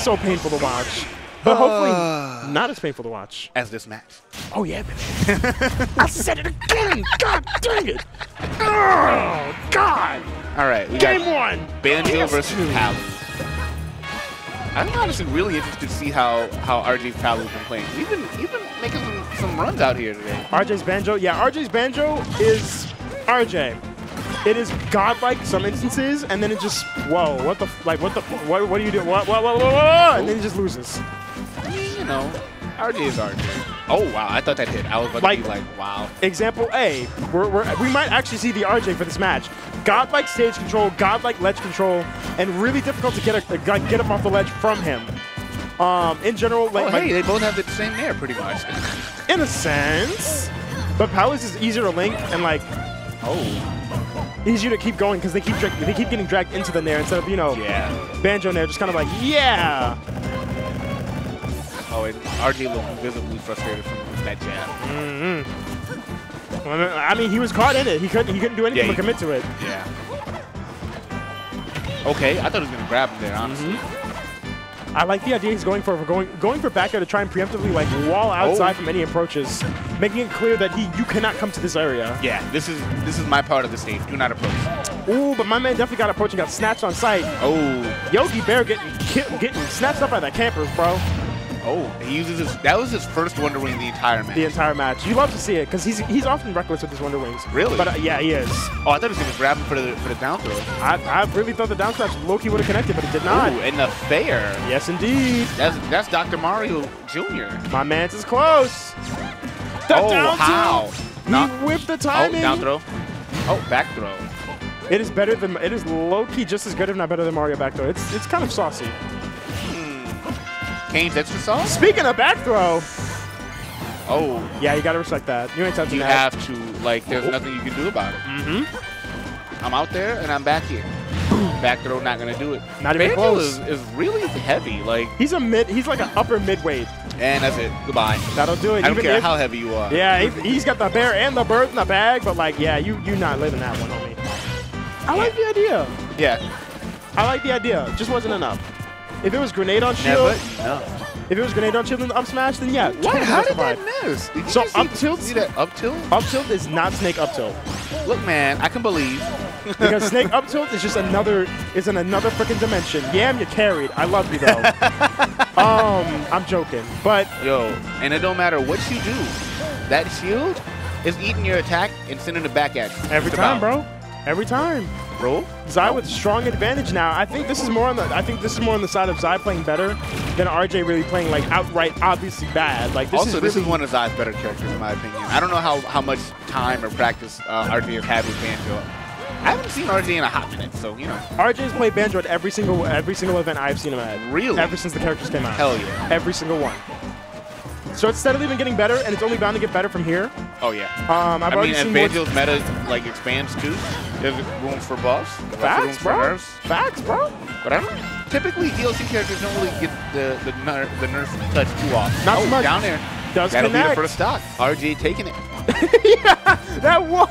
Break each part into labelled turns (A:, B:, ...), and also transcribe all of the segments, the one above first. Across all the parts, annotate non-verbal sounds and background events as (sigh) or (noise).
A: so painful to watch. But hopefully uh. not as painful to watch.
B: As this match.
A: Oh, yeah. I said it again. God dang it. Oh, God.
B: All right, we
A: Game
B: got
A: one.
B: Banjo
A: PS2.
B: versus Palu. I'm honestly really interested to see how how RJ Palu's been playing. He's been he's been making some, some runs out here today.
A: RJ's banjo. Yeah, RJ's banjo is RJ. It is godlike some instances, and then it just whoa, what the like what the what what do you do? What what what what? what, what? And then he just loses.
B: You know, RJ is RJ. Oh wow, I thought that hit. I was about
A: Like-
B: to be like, wow.
A: Example A, we're, we're, we might actually see the RJ for this match. Godlike stage control, godlike ledge control, and really difficult to get a, like, get him off the ledge from him. Um, in general, like,
B: Oh
A: my-
B: hey, they both have the same nair pretty much.
A: in a sense, but Palace is easier to link and like
B: oh
A: easier to keep going because they keep they keep getting dragged into the nair instead of you know
B: yeah.
A: banjo nair just kind of like yeah.
B: Oh, and RJ looked visibly frustrated from that jab. Mm-hmm.
A: I mean, he was caught in it. He couldn't he couldn't do anything
B: Yeah,
A: but commit to it.
B: Yeah. Okay, I thought he was gonna grab him there, honestly. Mm-hmm.
A: I like the idea he's going for, for going going for back air to try and preemptively like wall oh. outside
B: Oh.
A: from any approaches, making it clear that he you cannot come to this area.
B: Yeah, this is this is my part of the stage. Do not approach.
A: Ooh, but my man definitely got approached and got snatched on sight.
B: Oh,
A: Yogi Bear getting getting snatched up by that campers, bro.
B: oh, he uses his. That was his first Wonder Wing the entire match.
A: The entire match. You love to see it because he's he's often reckless with his Wonder Wings.
B: Really?
A: But uh, yeah, he is.
B: Oh, I thought he was gonna grab him for the for the down throw.
A: I, I really thought the down smash Loki would have connected, but it did not.
B: Ooh, and the fair.
A: Yes, indeed.
B: That's that's Dr. Mario Jr.
A: My man's is close. The
B: Oh,
A: down
B: how?
A: He
B: Not-
A: whipped the timing.
B: Oh, down throw. Oh, back throw.
A: It is better than it is low key just as good, if not better than Mario back throw. It's it's kind of saucy.
B: Kane's extra sauce.
A: Speaking of back throw,
B: Oh,
A: yeah, you gotta respect that. You ain't touching
B: you
A: that.
B: have to like. There's nothing you can do about it.
A: Mm-hmm.
B: I'm out there and I'm back here. Back throw, not gonna do it.
A: Not even
B: Banjo
A: close.
B: Is, is really heavy. Like,
A: He's a mid. He's like an upper midweight.
B: And that's it. Goodbye.
A: That'll do it.
B: I don't
A: even
B: care
A: if-
B: how heavy you are.
A: Yeah, he, he's got the bear and the bird in the bag, but like, yeah, you you not living that one, homie. I like the idea.
B: Yeah.
A: I like the idea. Just wasn't enough. If it was grenade on shield,
B: Never. No.
A: if it was grenade on shield and up smash, then yeah.
B: What?
A: totally
B: How did
A: justified.
B: that miss? Did
A: So up tilt-
B: See that up tilt?
A: Up tilt is not snake up tilt
B: Look, man, I can believe.
A: because (laughs) snake up tilt is just another is in another freaking dimension. Yam, you carried. I love you though. (laughs) um, I'm joking, but
B: Yo, and it don't matter what you do. That shield is eating your attack and sending it back at you.
A: every time,
B: about.
A: bro, every time.
B: Bro?
A: Zie with strong advantage now. I think this is more on the I think this is more on the side of Zie playing better than RJ really playing like outright obviously bad. Like this
B: also,
A: is
B: this
A: really,
B: is one of Zie's better characters, in my opinion. I don't know how, how much time or practice uh, RJ has had with Banjo. I haven't seen RJ in a hot minute, so, you know.
A: RJ's played Banjo at every single every single event I've seen him at.
B: Really?
A: Ever since the characters came out.
B: Hell yeah.
A: Every single one. So it's steadily been getting better, and it's only bound to get better from here.
B: Oh, yeah.
A: Um, I've
B: I
A: already
B: mean,
A: seen
B: Banjo's meta, like, expands too, there's room for buffs.
A: facts,
B: for
A: bro.
B: nerfs.
A: Facts, bro.
B: But I don't, typically, DLC characters don't really get the, the, ner the nerf touch too often.
A: Not
B: oh,
A: too much.
B: down there.
A: Does
B: That'll be
A: connect.
B: the first stock. RJ taking it. (laughs)
A: Yeah, that walk.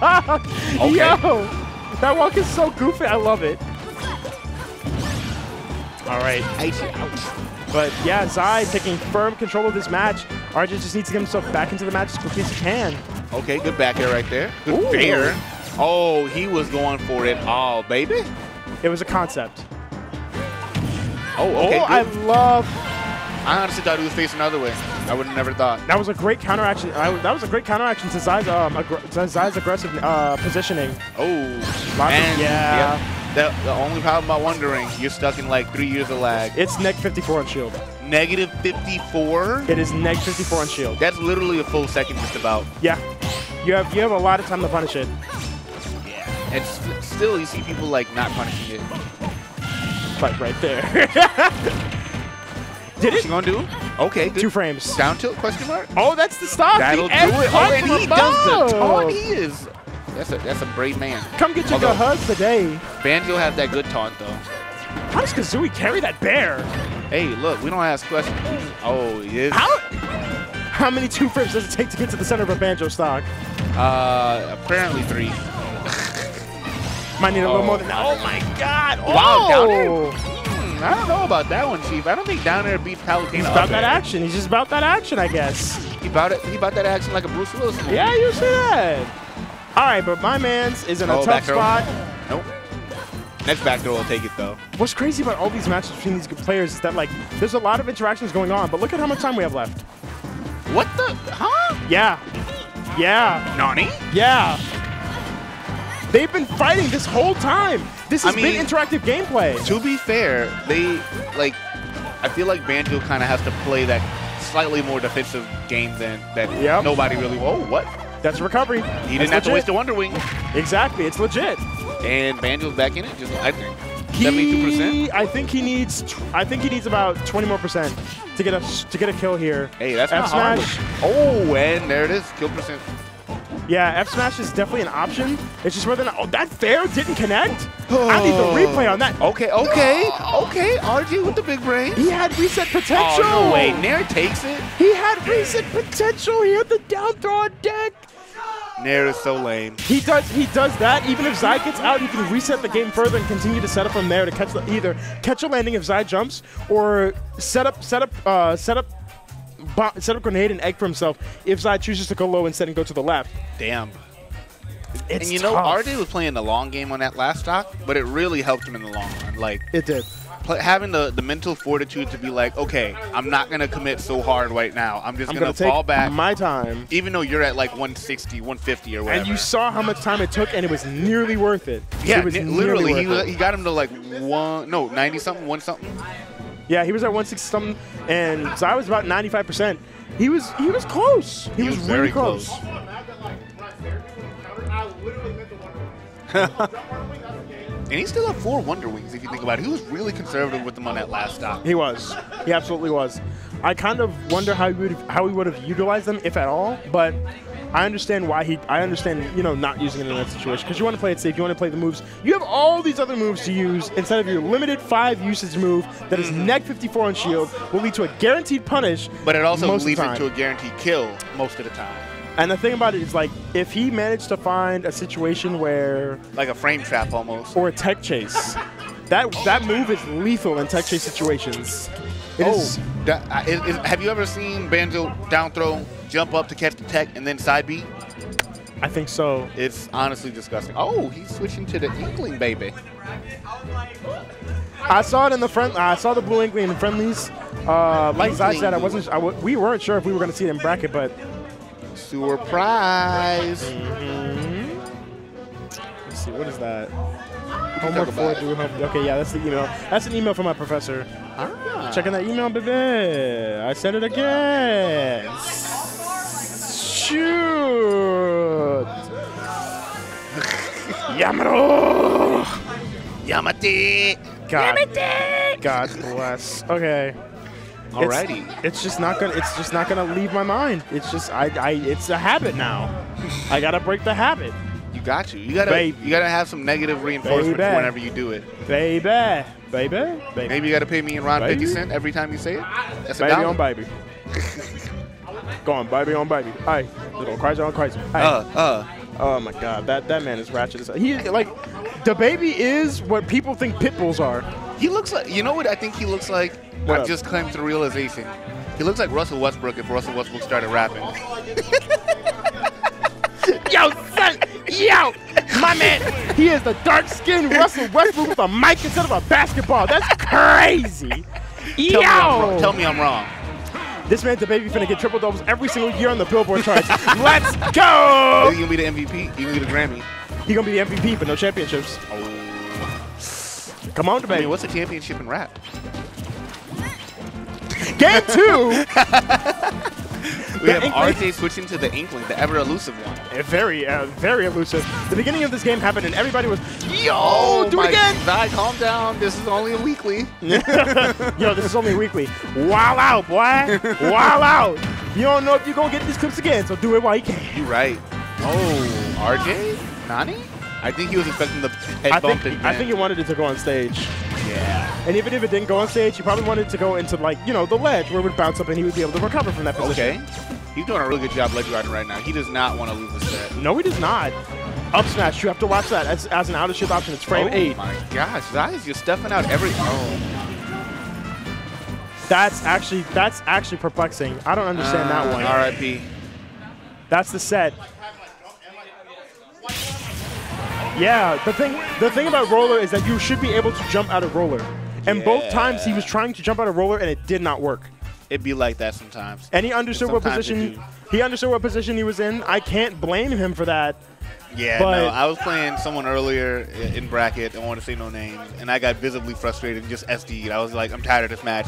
A: (laughs)
B: Okay.
A: Yo, that walk is so goofy. I love it. All right. But yeah, Zie taking firm control of this match. RJ just needs to get himself back into the match as quickly as he can.
B: Okay, good back air right there. Good
A: Ooh.
B: bear. Oh, he was going for it all, baby.
A: It was a concept.
B: Oh, okay.
A: oh, I love.
B: I honestly thought he was facing another way. I would have never thought.
A: That was a great counteraction. I, that was a great counteraction to Zie's, um, aggr- to Zie's aggressive uh, positioning.
B: Oh, and
A: yeah.
B: The, the only problem about Wonder Wing, you're stuck in like three years of lag.
A: It's neg 54 on shield.
B: Negative 54.
A: It is neg 54 on shield.
B: That's literally a full second, just about.
A: Yeah. You have you have a lot of time to punish it.
B: Yeah. And st- still, you see people like not punishing it.
A: Right, right there. (laughs) Did
B: What's
A: it?
B: he gonna do? Okay, good.
A: Two frames.
B: Down tilt question mark.
A: Oh, that's the stock.
B: That'll
A: the
B: do it. Oh, and he does the
A: above.
B: taunt. He is. That's a that's a brave man.
A: Come get your hugs today.
B: Banjo have that good taunt though.
A: How does Kazooie carry that bear?
B: Hey, look, we don't ask questions. Oh, he is.
A: How? How many two frames does it take to get to the center of a banjo stock?
B: Uh, apparently three.
A: Might need a little
B: Oh.
A: more than that. Oh my god!
B: Wow?
A: Oh!
B: I don't know about that one, Chief. I don't think down air beats Palutena.
A: He's about that action. He's just about that action, I guess.
B: He about it. He about that action like a Bruce Willis. movie.
A: Yeah, you see that. All right, but my man's is in a
B: Oh,
A: tough spot.
B: Nope. Next back throw will take it though.
A: What's crazy about all these matches between these good players is that like there's a lot of interactions going on, but look at how much time we have left.
B: What the? Huh?
A: Yeah. Yeah.
B: Nani?
A: Yeah. They've been fighting this whole time. This
B: I
A: has been interactive gameplay.
B: To be fair, they like. I feel like Banjo kind of has to play that slightly more defensive game than that.
A: Yep.
B: Nobody really. Oh, what?
A: That's recovery.
B: He didn't have to waste a Wonder Wing,
A: Exactly. It's legit.
B: and Banjo's back in it. Just I think seventy-two percent.
A: I think he needs. I think he needs about 20 more percent to get a to get a kill here.
B: Hey, that's
A: F
B: not hard.
A: smash.
B: Oh, and there it is. Kill percent.
A: Yeah, F smash is definitely an option. It's just whether or not, oh, that fair didn't connect. I need the replay on that.
B: Okay, okay, okay. RJ with the big brain.
A: He had reset potential.
B: Oh, no way. Nair takes it.
A: He had reset potential. He had the down throw on deck.
B: Nair is so lame.
A: He does he does that. Even if Zie gets out, he can reset the game further and continue to set up from there to catch the, either catch a landing if Zie jumps or set up set up uh, set up set up grenade and egg for himself if Zie chooses to go low instead and go to the left.
B: Damn.
A: It's
B: and you know,
A: tough.
B: RJ was playing the long game on that last stock, but it really helped him in the long run. Like
A: It did.
B: having the, the mental fortitude to be like, okay, I'm not gonna commit so hard right now. I'm just
A: I'm
B: gonna,
A: gonna
B: fall back,
A: my time.
B: even though you're at like 160, 150 or whatever.
A: And you saw how much time it took, and it was nearly worth it.
B: yeah,
A: it was
B: literally, he,
A: it.
B: he got him to like one, no, 90 something, one something.
A: Yeah, he was at 160 something, and so I was about 95 percent. He was he was close. He,
B: He
A: was,
B: was
A: really
B: very
A: close.
B: close. (laughs) And he still had four Wonder Wings if you think about it. He was really conservative with them on that last stop.
A: He was. He absolutely was. I kind of wonder how he would how he would have utilized them, if at all. But I understand why he. I understand, you know, not using it in that situation because you want to play it safe. You want to play the moves. You have all these other moves to use instead of your limited five usage move that is mm-hmm. neck 54 on shield will lead to a guaranteed punish.
B: But it also leads into a guaranteed kill most of the time.
A: And the thing about it is, like, if he managed to find a situation where
B: Like a frame trap almost.
A: or a tech chase, that that move is lethal in tech chase situations. It
B: Oh,
A: is-
B: that- I- is- is- have you ever seen Banjo down throw, jump up to catch the tech, and then side B?
A: I think so.
B: It's honestly disgusting. Oh, he's switching to the Inkling, baby.
A: I saw it in the front. I saw the blue inkling in the friendlies. Uh, like Zie said, I wasn't. I w- we weren't sure if we were going to see it in bracket, but
B: Surprise.
A: let's see. What is that? Homework for do help. Okay, yeah, that's the email. That's an email from my professor.
B: Ah.
A: Checking that email, baby. I said it again. Shoot. (laughs) Yamaro.
B: Yamate.
A: God. God bless. Okay. It's-
B: Alrighty.
A: It's, just not gonna. It's just not gonna leave my mind. It's just I. I. It's a habit now. I gotta break the habit,
B: You got you. You gotta
A: Baby.
B: you gotta have some negative reinforcement
A: Baby.
B: whenever you do it.
A: baby, baby, baby,
B: Maybe you gotta pay me in Ron
A: Baby.
B: 50 cent every time you say it. That's a
A: baby
B: dollar.
A: on baby. (laughs) Go on, baby on baby. Aye, little crazy on crazy. Aye.
B: Uh, uh.
A: oh my God, that that man is ratchet. He like, the baby is what people think pit bulls are.
B: He looks like, you know what I think he looks like?
A: What up?
B: just came to realization. He looks like Russell Westbrook if Russell Westbrook started rapping. (laughs)
A: Yo, son, yo, my man, he is the dark-skinned Russell Westbrook with a mic instead of a basketball. That's crazy.
B: Tell, me I'm wrong.
A: Yo,
B: Tell me I'm wrong.
A: This man's the baby finna get triple doubles every single year on the Billboard charts. (laughs) Let's go.
B: he gonna be the MVP? He gonna be the Grammy?
A: He gonna be the MVP, but no championships. Oh. Come on,
B: I
A: baby.
B: mean, what's the championship in rap?
A: Game two. (laughs) (laughs)
B: We have
A: Inkling.
B: RJ switching to the Inkling, the ever elusive one.
A: Very, uh, very elusive. The beginning of this game happened, and everybody was, "Yo,
B: Oh
A: do it again!"
B: Zie, calm down. This is only a weekly. (laughs)
A: Yo, this is only a weekly. Wow out, boy. wow out. You don't know if you're gonna get these clips again, so do it while you can.
B: You're right. Oh, RJ? Nani? I think he was expecting the head
A: I
B: bump
A: think I think he wanted it to go on stage.
B: Yeah.
A: And even if it didn't go on stage, he probably wanted to go into like, you know, the ledge where it would bounce up and he would be able to recover from that position.
B: Okay. He's doing a really good job ledge riding right now. He does not want to lose this set.
A: No, he does not. Up smash, you have to watch that as, as an out of shield option. It's frame
B: oh
A: eight.
B: my gosh, Zie is just stuffing out every. Oh.
A: That's actually that's actually perplexing. I don't understand that
B: Uh,
A: one.
B: R.I.P.
A: That's the set. Yeah, the thing the thing about roller is that you should be able to jump out of roller. And both times he was trying to jump out of roller and it did not work.
B: It'd be like that sometimes.
A: And he understood what position he understood what position he was in. I can't blame him for that.
B: Yeah,
A: But-
B: no, I was playing someone earlier in bracket. I want to say no names, and I got visibly frustrated and just SD'd. I was like, I'm tired of this match.